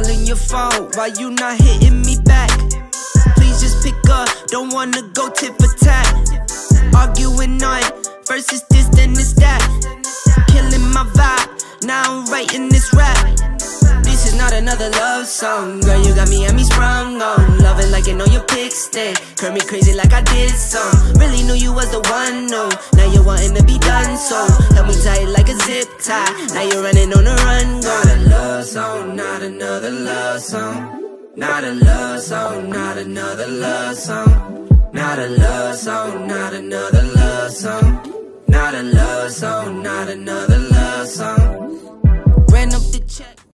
your phone, why you not hitting me back? Please just pick up, don't wanna go tip for tat. Arguing on versus this, then it's that. Killing my vibe, now I'm writing this rap. This is not another love song, girl. You got me and me sprung on. Loving like you know your pick stick. Curl me crazy like I did some. Really knew you was the one, no. Now you're wanting to be done, so help me tie it like a zip tie. Now you're running on the run, got love song. Not a love song, not another love song. Not a love song, not another love song. Not a love song, not another love song.